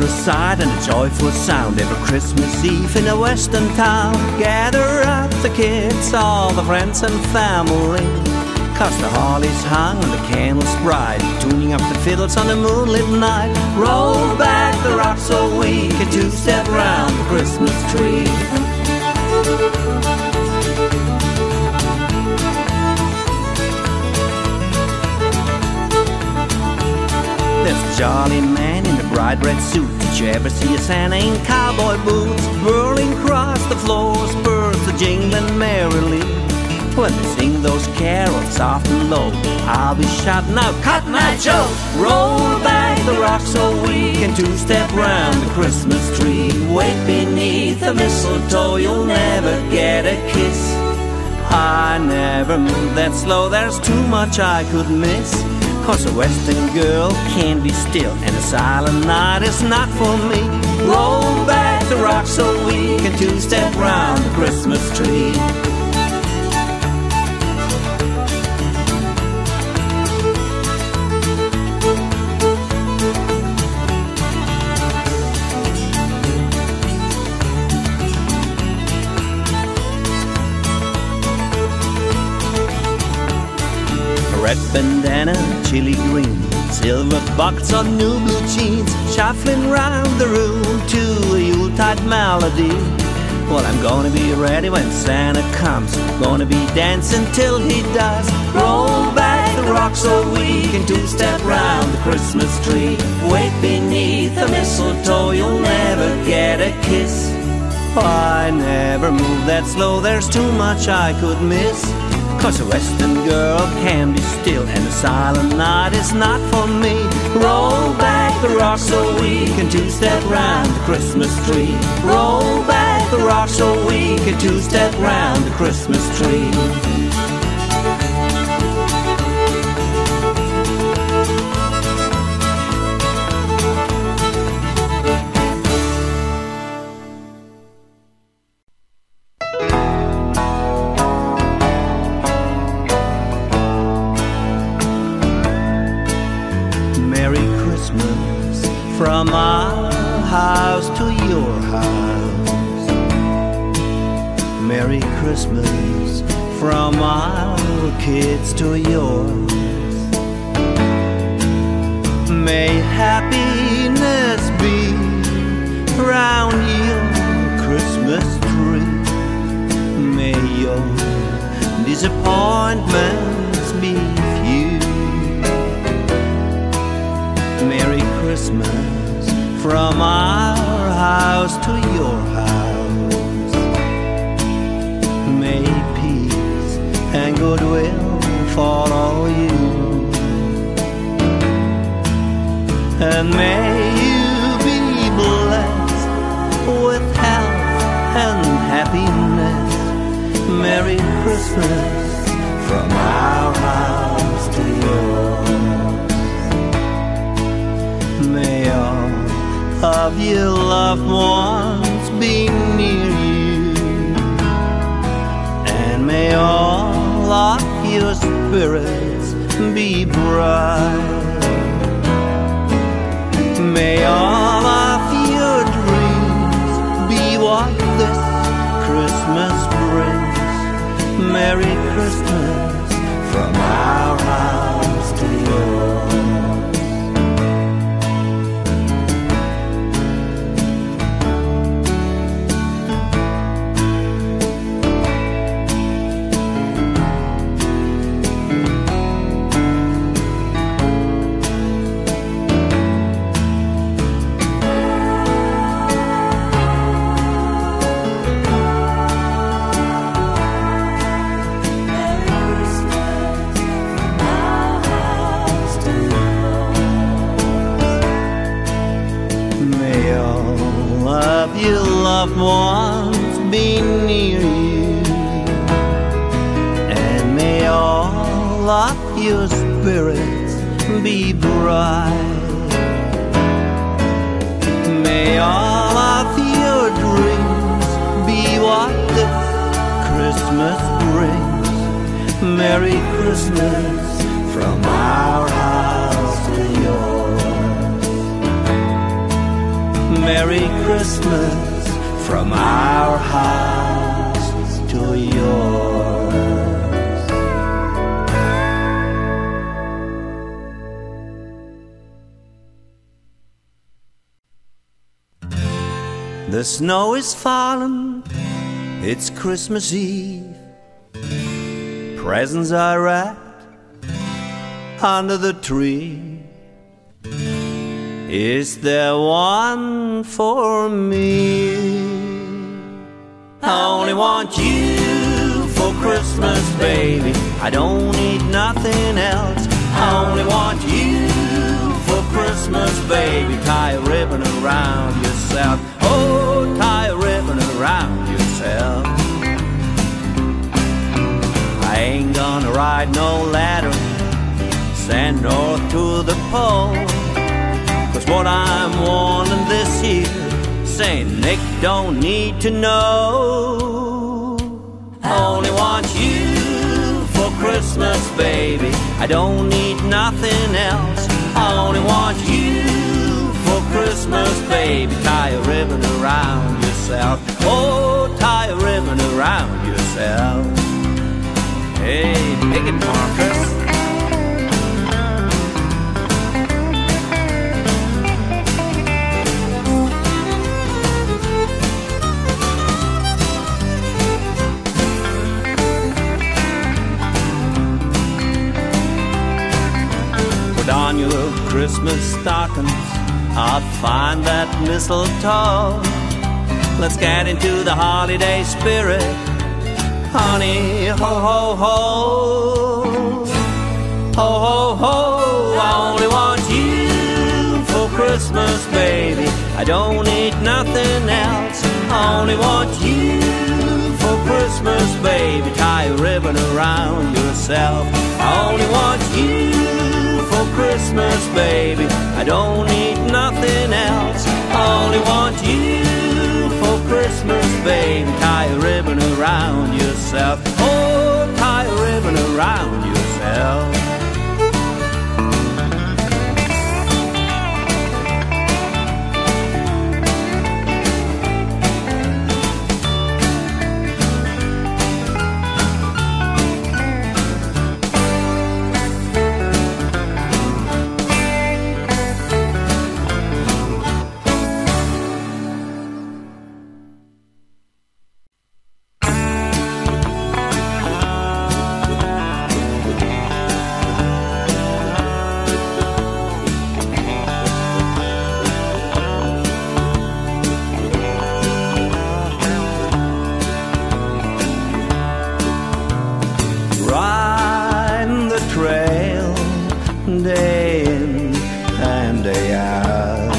A sight and a joyful sound every Christmas Eve in a western town. Gather up the kids, all the friends and family. Cause the holly's hung and the candles bright, tuning up the fiddles on the moonlit night. Roll back the rock so we can two-step round the Christmas tree. There's a jolly man a bright red suit. Did you ever see a Santa in cowboy boots? Whirling across the floor, spurs are jingling merrily. When they sing those carols soft and low, I'll be shouting out, Cotton Eye Joe! Roll back the rock so we can two-step round the Christmas tree. Wait beneath the mistletoe, you'll never get a kiss. I never move that slow, there's too much I could miss. Cause a western girl can't be still, and a silent night is not for me. Roll back the rock so we can two-step round the Christmas tree. red bandana, chili green, silver buckets on new blue jeans, shuffling round the room to a Yuletide melody. Well, I'm gonna be ready when Santa comes. Gonna be dancing till he does. Roll back the rock so we can two-step round the Christmas tree. Wait beneath the mistletoe, you'll never get a kiss. I never move that slow, there's too much I could miss. Cause a western girl can be still and a silent night is not for me. Roll back the rock so we can two-step round the Christmas tree. Roll back the rock so we can two-step round the Christmas tree. Disappointments be few. Merry Christmas from our house to your house. May peace and goodwill follow you. And may Merry Christmas from our house to yours. May all of your loved ones be near you, and may all of your spirits be bright. May all of your dreams be what this Christmas. Merry Christmas from our house Christmas from our house to yours. The snow is falling, it's Christmas Eve. Presents are wrapped under the tree. Is there one for me? I only want you for Christmas, baby. I don't need nothing else. I only want you for Christmas, baby. Tie a ribbon around yourself. Oh, tie a ribbon around yourself. I ain't gonna ride no ladder, send north to the pole. What I'm wanting this year, Saint Nick don't need to know. I only want you for Christmas, baby. I don't need nothing else. I only want you for Christmas, baby. Tie a ribbon around yourself. Oh, tie a ribbon around yourself. Hey, pick it, Marcus. Put on your Christmas stockings. I'll find that mistletoe. Let's get into the holiday spirit. Honey, ho ho ho. Ho ho ho. I only want you for Christmas, baby. I don't need nothing else. I only want you for Christmas, baby. Tie a ribbon around yourself. I only want you Christmas, baby. I don't need nothing else. I only want you for Christmas, baby. Tie a ribbon around yourself. Oh, tie a ribbon around yourself. Day in and day out.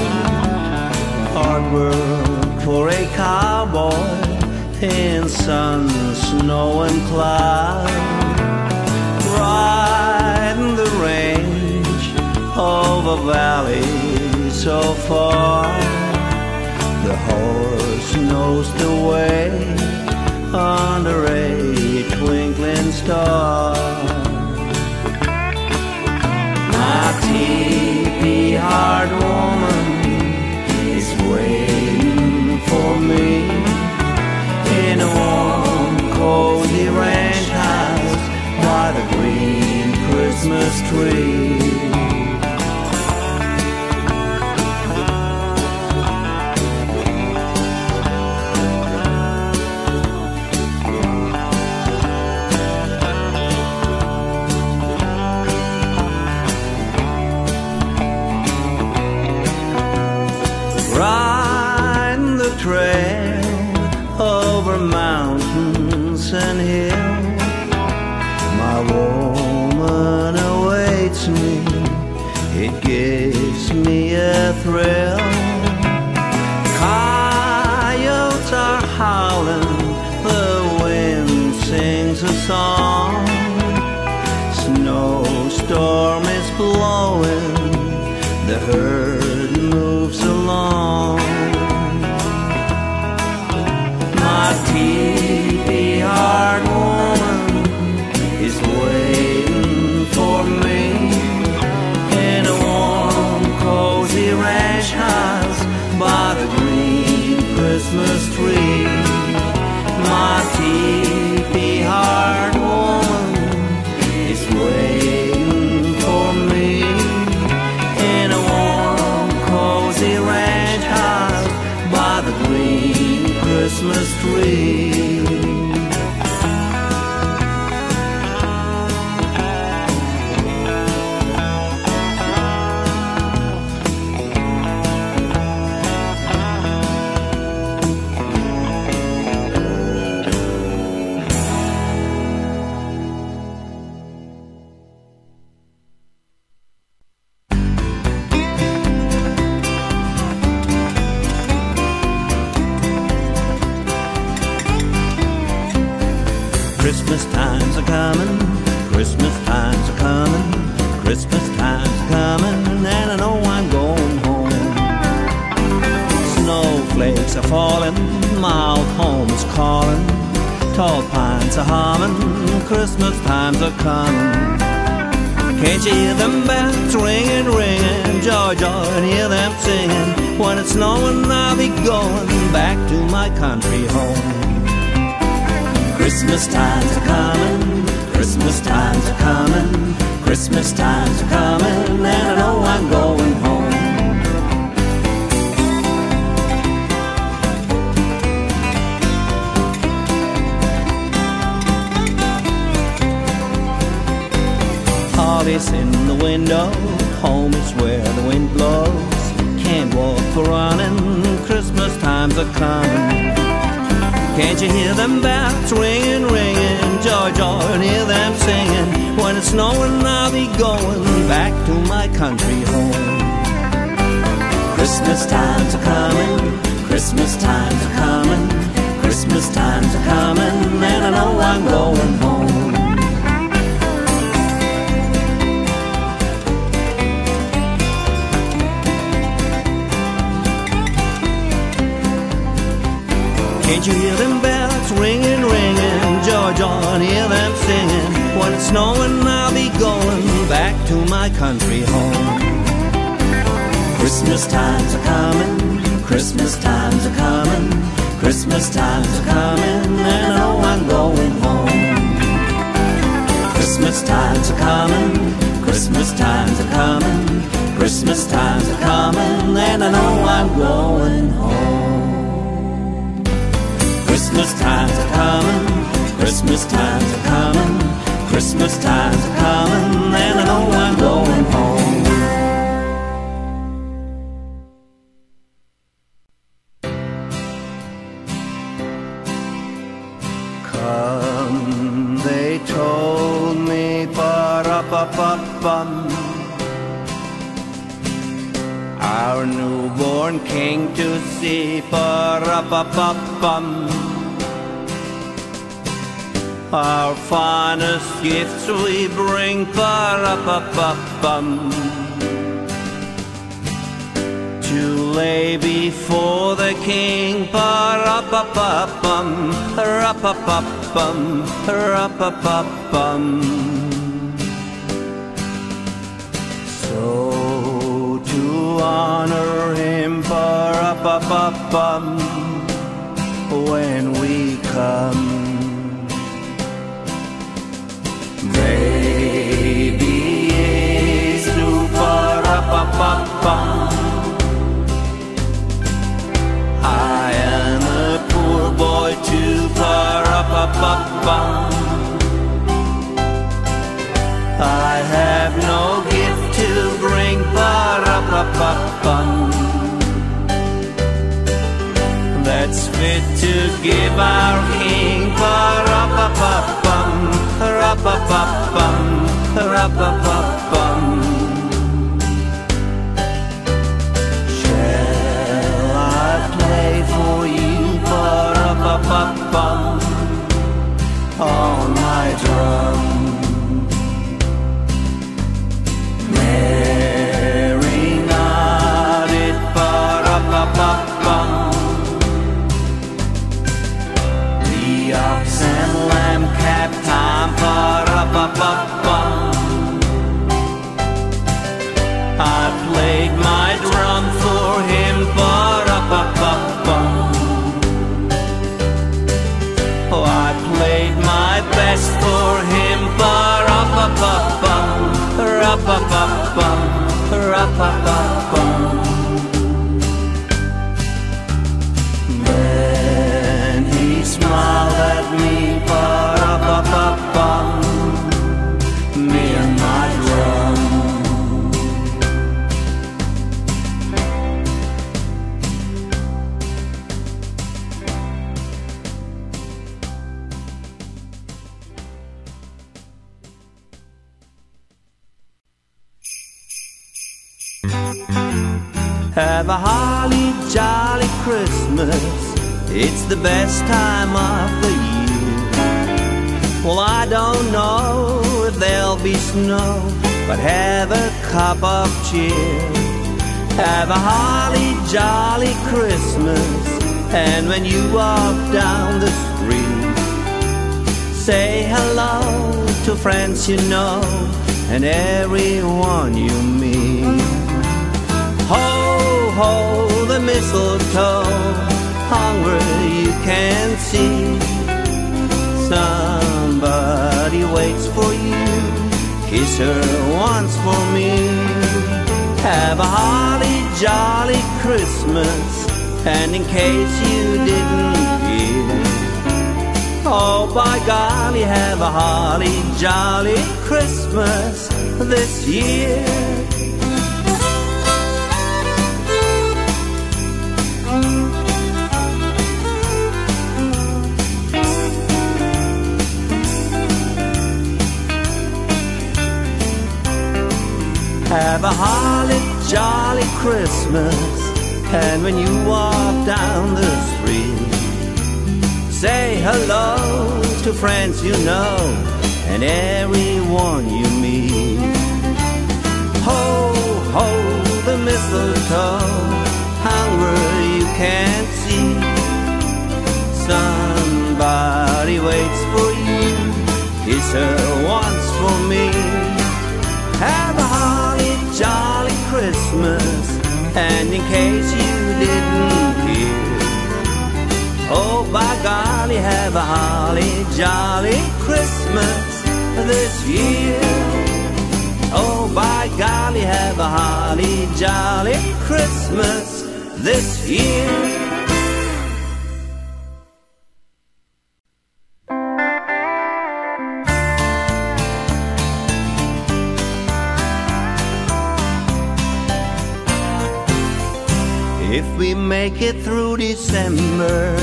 Hard work for a cowboy in sun, snow, and cloud. Riding the range of a valley so far. The horse knows the way under a twinkling star. Teepee hard woman is waiting for me in a warm, cozy ranch house by the green Christmas tree. Riding times are coming, Christmas times are coming, and I know I'm going home. Holly's in the window, home is where the wind blows. Can't walk for running, Christmas times are coming. Can't you hear them bells ringing, ringing, joy, joy, hear them singing? When it's snowing, I'll be going back to my country home. Christmas times are coming, Christmas times are coming, Christmas times are coming, and I know I'm going home. Can't you hear them bells ringing, ringing, joy, joy, hear them singing? When it's snowing, I'll be going back to my country home. Christmas times are coming, Christmas times are coming, Christmas times are coming, and know I'm going home. Christmas times are coming, Christmas times are coming, Christmas times are coming, and I know I'm going home. Christmas times are coming, Christmas times are coming, Christmas times are coming, and I know I'm going home. Come, they told me, ba-da-ba-ba-bum. Our newborn king to see, ba-da-ba-ba-bum. Our finest gifts we bring, ba-da-ba-ba-bum. To lay before the king, ba-da-ba-ba-bum, ra-pa-pa-bum, ra-pa-pa-bum. So to honor him, ba-ra-ba-ba-bum, when we come. Baby Jesus, ba-ra-ba-ba-bum. I am a poor boy too, ba-ra-ba-ba-bum. I have no gift to bring, ba-ra-ba-ba-bum. That's fit to give our king, ba-ra-ba-ba-bum, ra-ba-ba-bum, ra-ba-ba-bum. Shall Have a holly jolly Christmas. It's the best time of the year. Well, I don't know if there'll be snow, but have a cup of cheer. Have a holly jolly Christmas. And when you walk down the street, Say hello to friends you know and everyone you meet. Ho, ho, the mistletoe, hunger you can see. Somebody waits for you, kiss her once for me. Have a holly jolly Christmas, and in case you didn't hear, oh by golly, have a holly jolly Christmas this year. Jolly Christmas, and when you walk down the street, say hello to friends you know and everyone you meet. Ho, ho, the mistletoe, hunger you can't see. Somebody waits for you, kiss her once for me. Christmas, and in case you didn't hear, oh by golly, have a holly jolly Christmas this year. Oh by golly, have a holly jolly Christmas this year. Make it through December,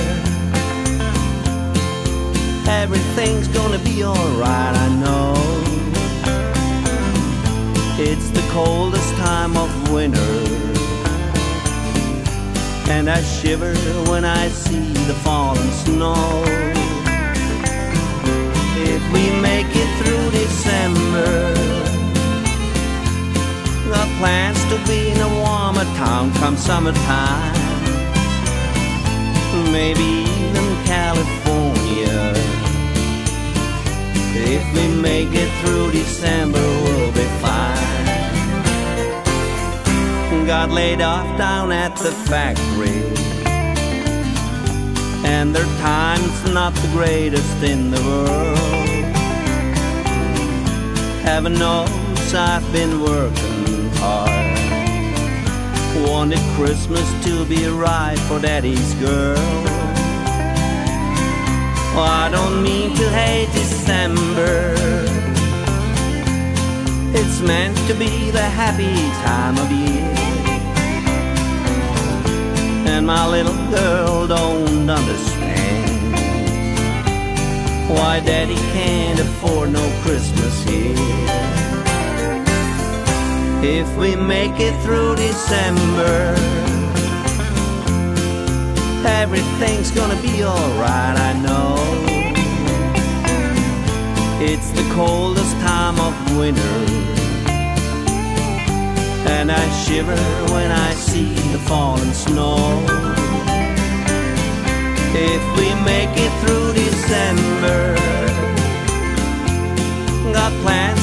everything's gonna be alright, I know. It's the coldest time of winter, and I shiver when I see the falling snow. If we make it through December, got plans to be in a warmer town come summertime. Maybe even California. If we make it through December, we'll be fine. Got laid off down at the factory. And their time's not the greatest in the world. Heaven knows I've been working hard. Wanted Christmas to be right for daddy's girl. Oh, I don't mean to hate December. It's meant to be the happy time of year. And my little girl don't understand why daddy can't afford no Christmas here. If we make it through December, everything's gonna be alright, I know. It's the coldest time of winter, and I shiver when I see the falling snow. If we make it through December, got plans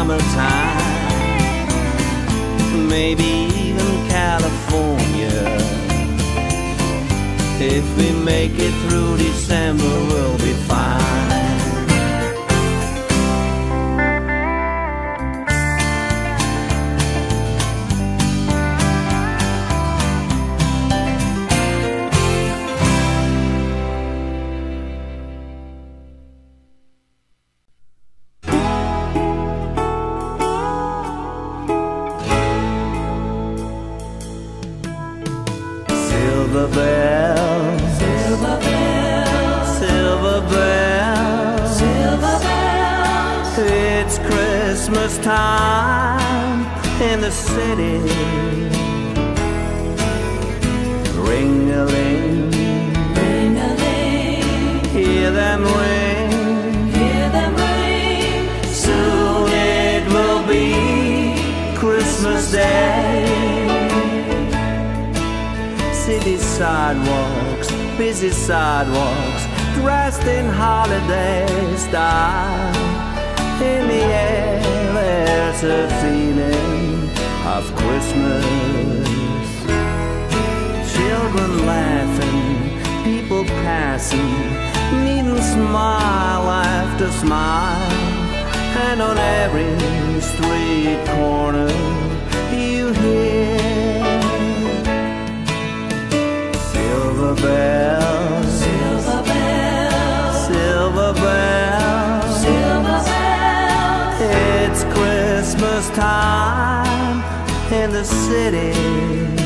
summertime. Maybe even California. If we make it through December, we'll Christmas Day. City sidewalks, busy sidewalks, dressed in holiday style. In the air, there's a feeling of Christmas. Children laughing, people passing, meeting smile after smile. And on every street corner, you hear silver bells, Silver bells, silver bells. silver bells, It's Christmas time in the city.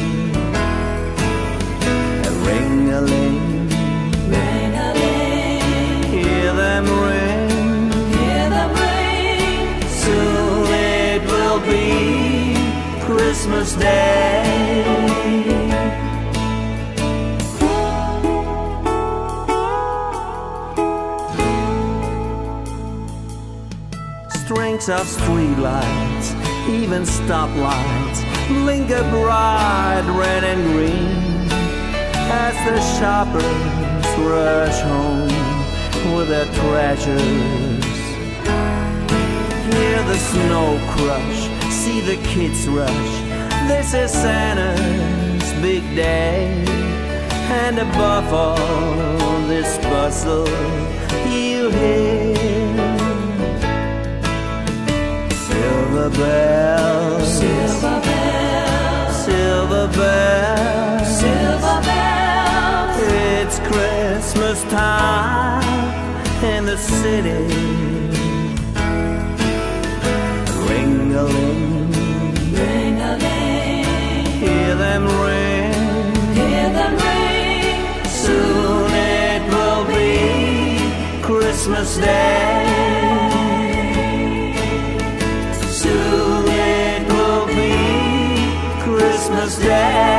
Christmas Day. Strings of streetlights, even stoplights, linger bright red and green as the shoppers rush home with their treasures. Hear the snow crush, see the kids rush. This is Santa's big day. And above all this bustle, you hear silver bells, Silver bells, silver bells. silver bells, It's Christmas time in the city. Ring a ling, them ring. hear them ring. Soon it will be Christmas Day. Soon it will be Christmas Day.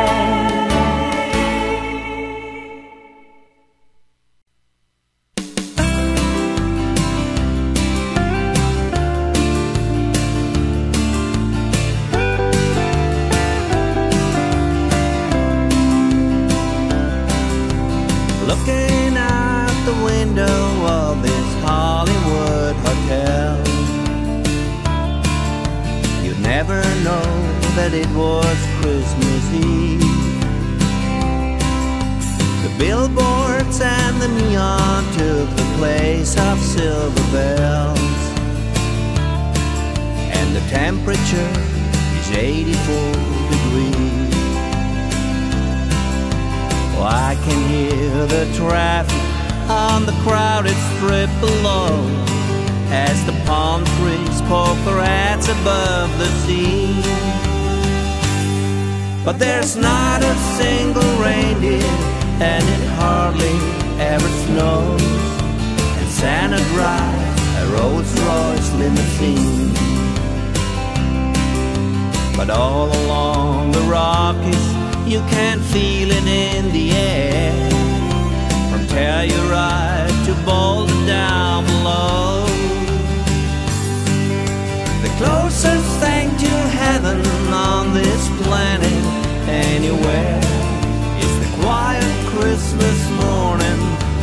Trees poke their heads above the sea. But there's not a single reindeer, and it hardly ever snows. And Santa drives a Rolls Royce limousine. But all along the Rockies, you can feel it in the air. From Telluride to Boulder down closest thing to heaven on this planet anywhere is the quiet Christmas morning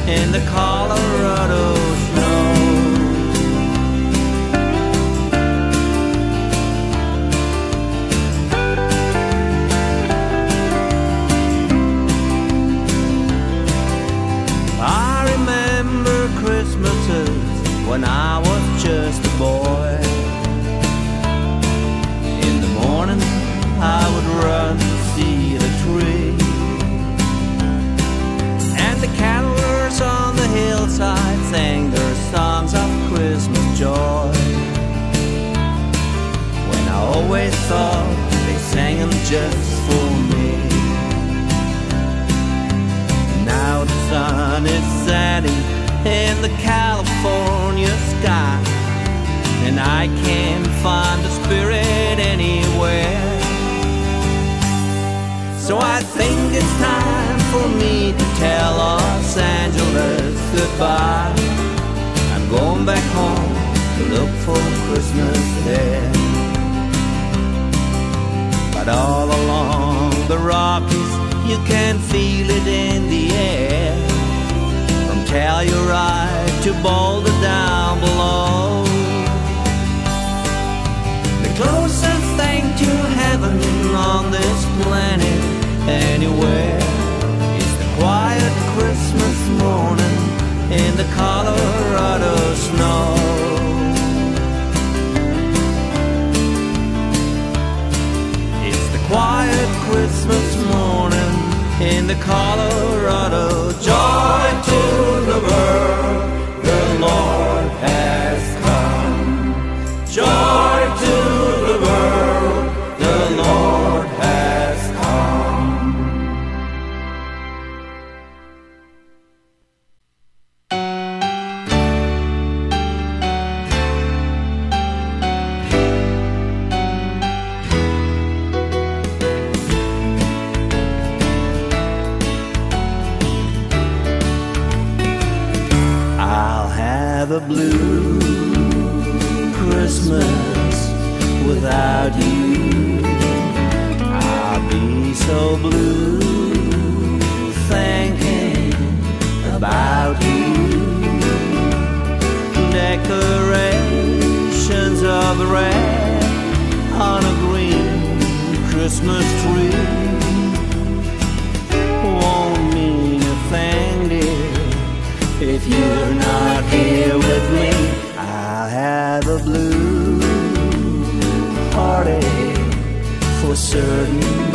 in the Colorado snow. I remember Christmases when I in the Colorado snow. It's the quiet Christmas morning in the Colorado. Joy to the world, the Lord has come. Joy Christmas tree won't mean a thing, dear. If you're not here with me, I'll have a blue heartache for certain.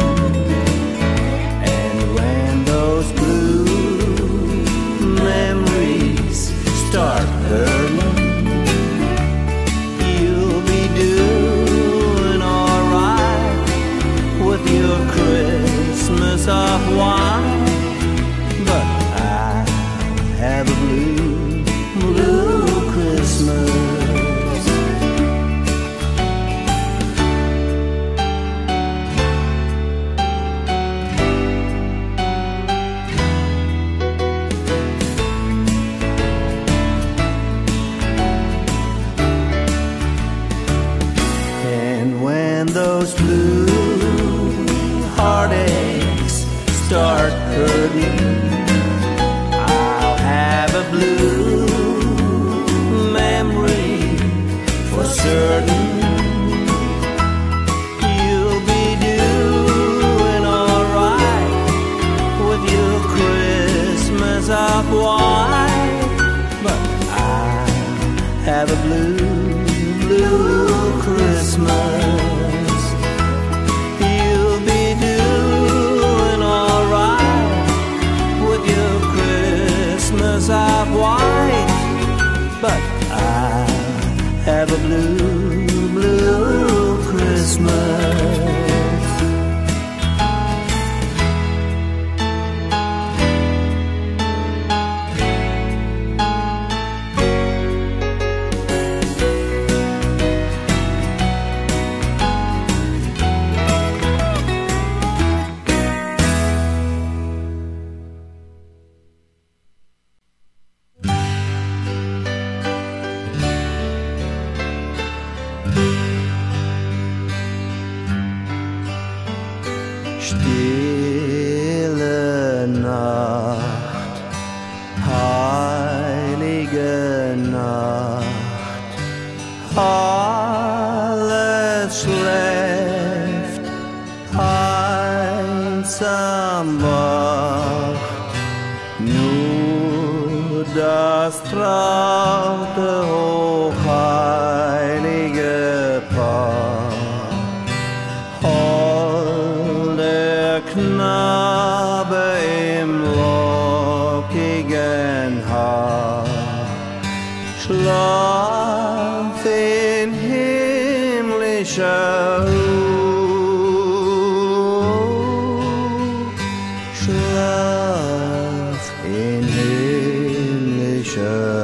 And those blue heartaches start hurting, I'll have a blue memory for certain. You'll be doing alright with your Christmas white, but I have a blue, in himmlischer